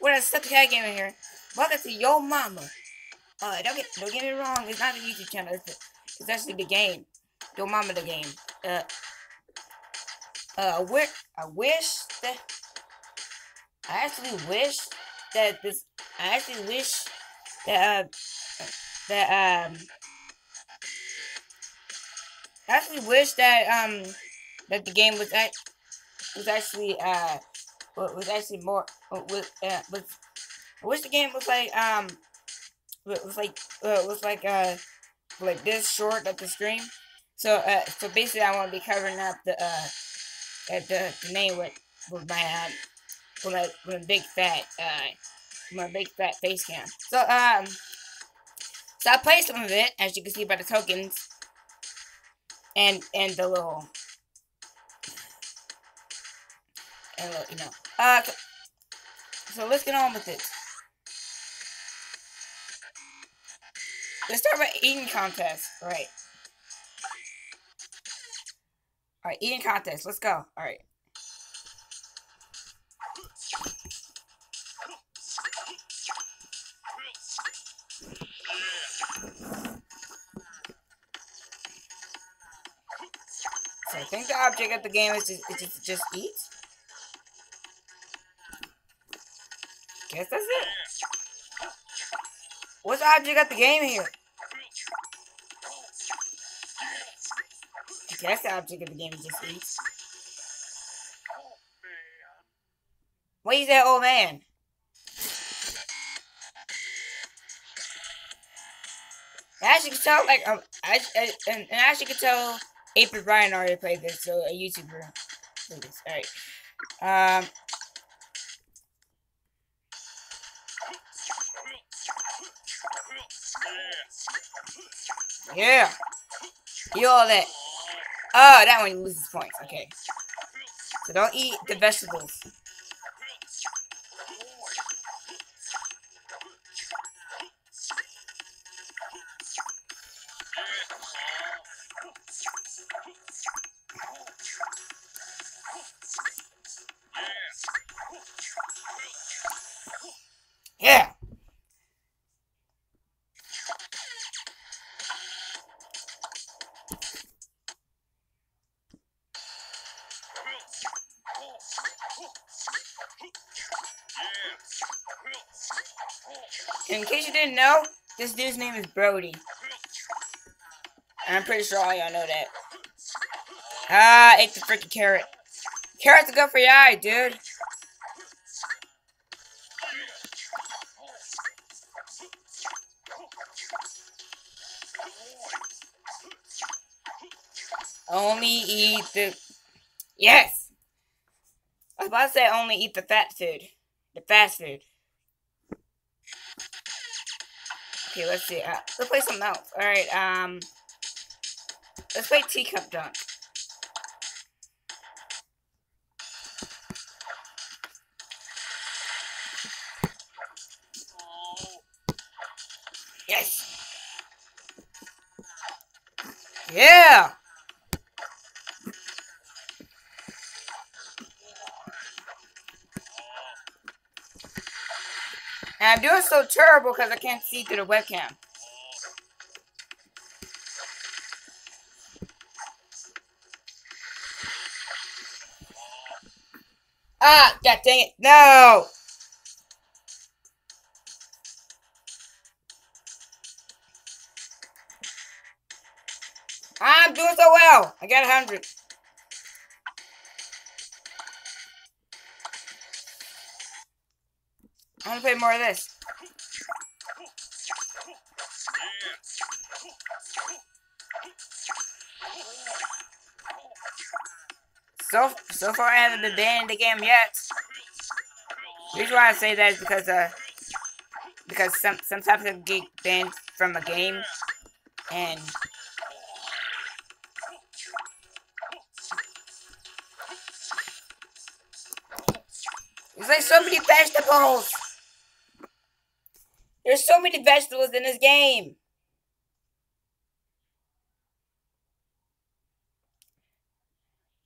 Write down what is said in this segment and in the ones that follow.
What a suck cat gamer here. Welcome to Yo Mama. Uh, don't get don't get me wrong. It's not a YouTube channel. It's, it's actually the game. Yo Mama the game. Uh, uh, I wish I wish that I actually wish that this. I actually wish that uh, that um. I actually wish that um that the game was act was actually uh was actually more was uh was I wish the game was like um was like uh, was like uh like this short of the stream. So uh so basically I want to be covering up the uh the the name with with my uh, with my with a big fat uh my big fat face cam. So um so I played some of it as you can see by the tokens and and the little and you know uh so, let's get on with it. Let's start with eating contest. Right. Alright, eating contest. Let's go. Alright. So object of the game is just, is just, eat. Guess that's it. What's the object of the game here? I guess the object of the game is just eat. What is that old man? As you can tell, like, um, I, I, and, and as you can tell, April Brian already played this, so a YouTuber. Alright. Um. Yeah. You all that. Oh, that one loses points. Okay. So don't eat the vegetables. In case you didn't know, this dude's name is Brody. And I'm pretty sure all y'all know that. Ah, I ate the freaking carrot. Carrots are good for your eye, dude. Only eat the... Yes! I was about to say only eat the fat food. The fast food. Okay, let's see. Uh, let's play something else. Alright, um... Let's play Teacup Dunk. Yes! Yeah! And I'm doing so terrible because I can't see through the webcam. Ah, god dang it. No! I'm doing so well. I got a 100. to play more of this. So, so far I haven't been banned in the game yet. The reason why I say that is because, uh, because some, sometimes I get banned from a game, and It's like so many vegetables! There's so many vegetables in this game.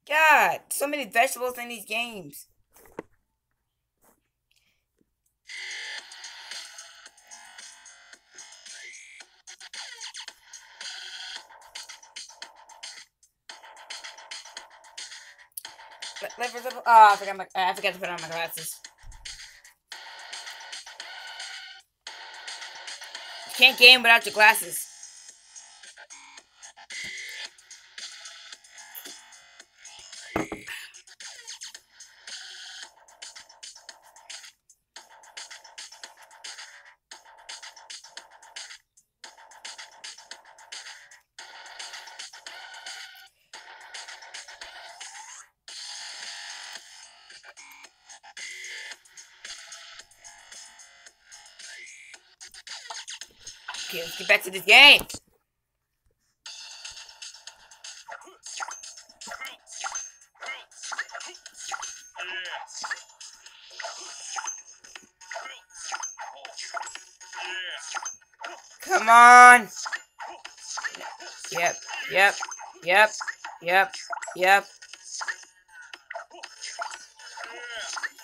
God, so many vegetables in these games. Livers up. Oh, I forgot, my, I forgot to put on my glasses. Can't game without your glasses. Okay, let's get back to this game. Come on. Yep, yep, yep, yep, yep.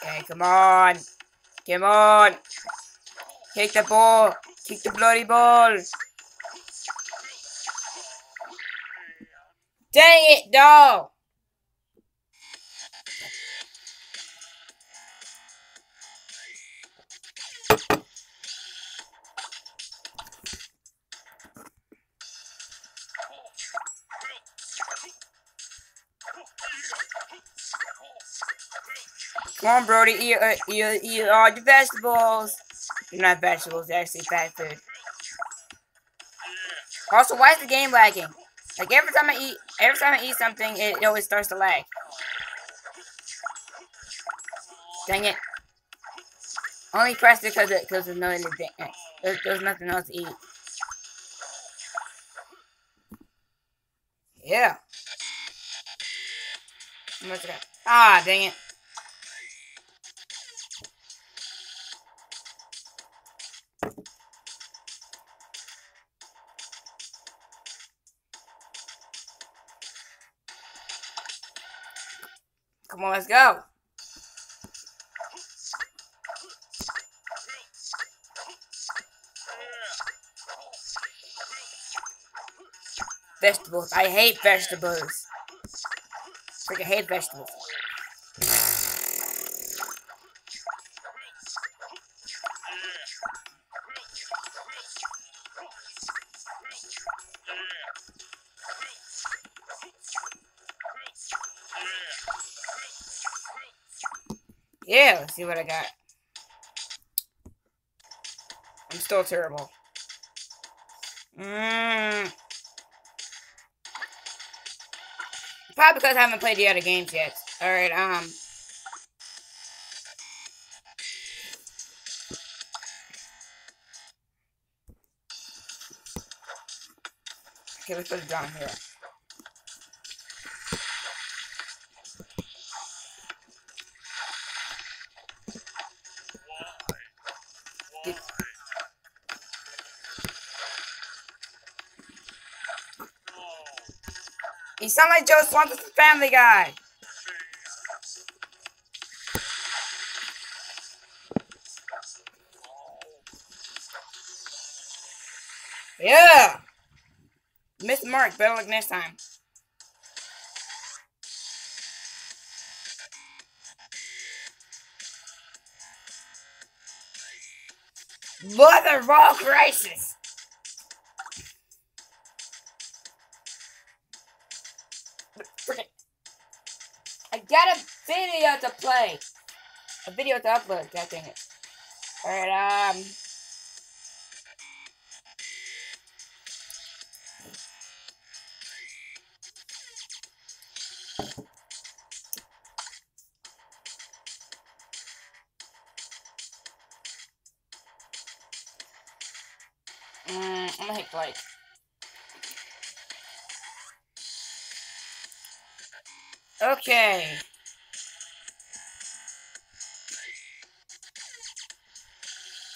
Okay, come on. Come on. Take the ball. Kick the bloody ball. Dang it, dog. Come on, Brody, eat, uh, eat, eat all the vegetables. They're not vegetables, they're actually fat food. Also, why is the game lagging? Like every time I eat, every time I eat something, it, always starts to lag. Dang it! Only pressed it because because there's no. There's, there's nothing else to eat. Yeah. Ah, dang it. Come on, let's go. Vegetables. I hate vegetables. Freaking hate vegetables. Yeah, let's see what I got. I'm still terrible. Mmm. Probably because I haven't played the other games yet. Alright, um. Okay, let's put it down here. You sound like Joe Swanson from Family Guy. Yeah. Miss Mark, better luck next time. Mother of all crisis. Got a video to play. A video to upload, god dang it. Alright, um... Mm, I'm gonna hit like. Okay.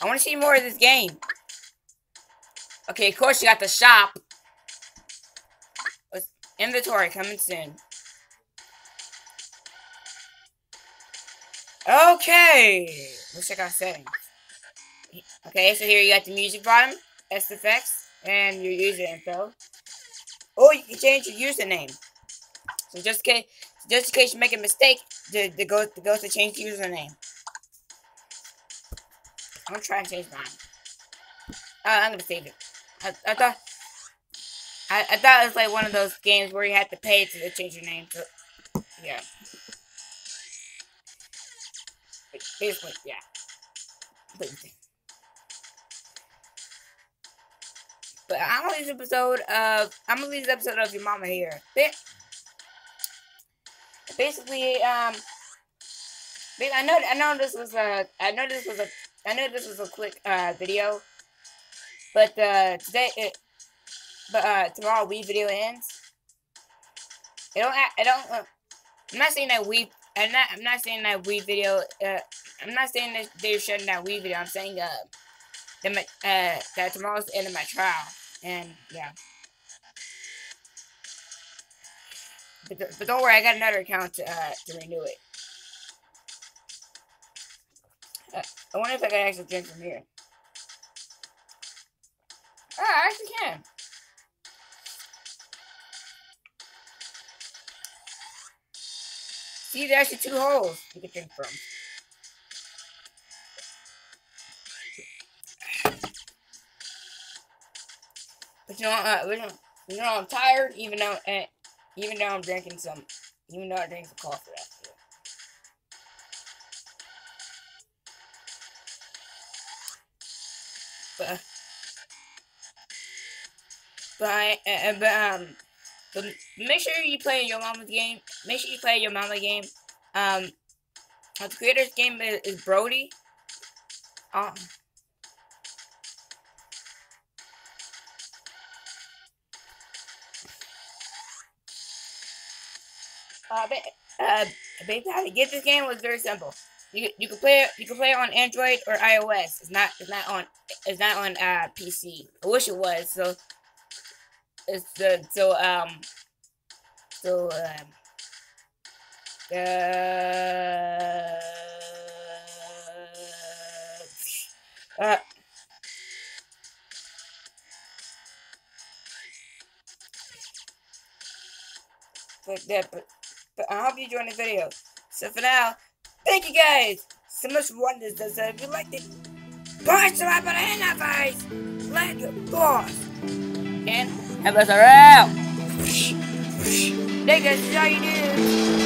I want to see more of this game. Okay, of course you got the shop. Inventory coming soon. Okay, let's check out settings. Okay, so here you got the music bottom, SFX, and your user info. Or you can change your username. So just in case, just in case you make a mistake, the, the go the go to change username. I'm gonna try and change mine. Uh, I'm gonna save it. I, I thought I, I thought it was like one of those games where you had to pay to change your name. So yeah. Basically, yeah. But I'm gonna leave this episode of I'm gonna leave this episode of your mama here. Basically, um, I know I know this was a I know this was a I know this was a quick uh video, but uh today it but uh tomorrow WeVideo ends. It don't I don't uh, I'm not saying that we I'm not I'm not saying that WeVideo uh I'm not saying that they're shutting down WeVideo. I'm saying uh that uh that tomorrow's the end of my trial and yeah. But, but don't worry, I got another account to uh to renew it. Uh, I wonder if I can actually drink from here. Oh, I actually can. See, there's actually two holes you can drink from. But you know, uh, you know, I'm tired, even though, uh, even though I'm drinking some, even though I drink some coffee after. But, but, I, uh, but um. But make sure you play your mama's game. Make sure you play your mama game. Um, the creator's game is, is Brody. Um, uh, uh, basically how to get this game was very simple. You you can play it you can play it on Android or iOS. It's not it's not on it's not on uh PC. I wish it was. So it's the so um so um uh, uh but that but I hope you enjoyed the video. So for now, thank you guys so much for watching this. So if you liked it, punch the button in that face. Let your boss. And have us around. Niggas, how you do?